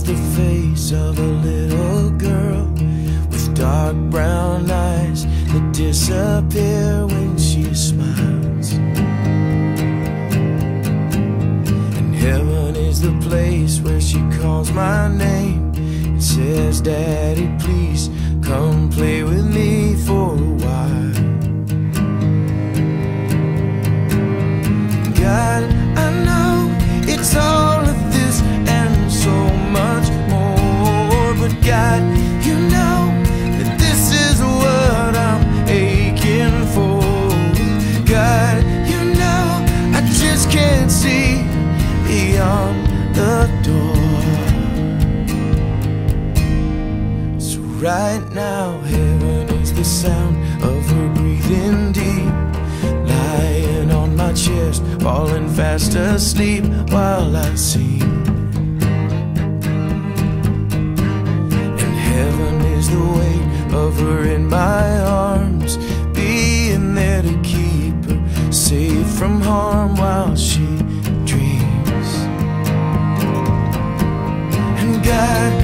is the face of a little girl with dark brown eyes that disappear when she smiles. And heaven is the place where she calls my name and says, Daddy, please come play with me for a while. God, you know that this is what I'm aching for. God, you know I just can't see beyond the door. So right now, heaven is the sound of her breathing deep. Lying on my chest, falling fast asleep while I sing. Her in my arms, being there to keep her safe from harm while she dreams. And God,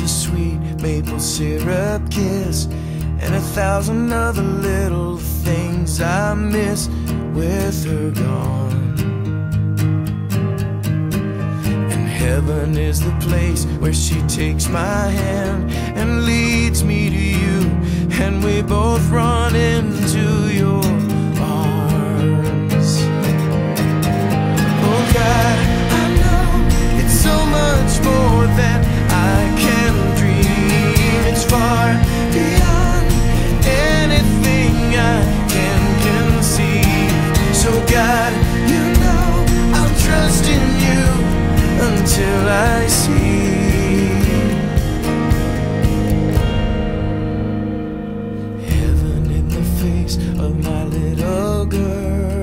a sweet maple syrup kiss, and a thousand other little things I miss with her gone. And heaven is the place where she takes my hand and leads me to you, and we both run into your God, you know I'll trust in you until I see. Heaven in the face of my little girl.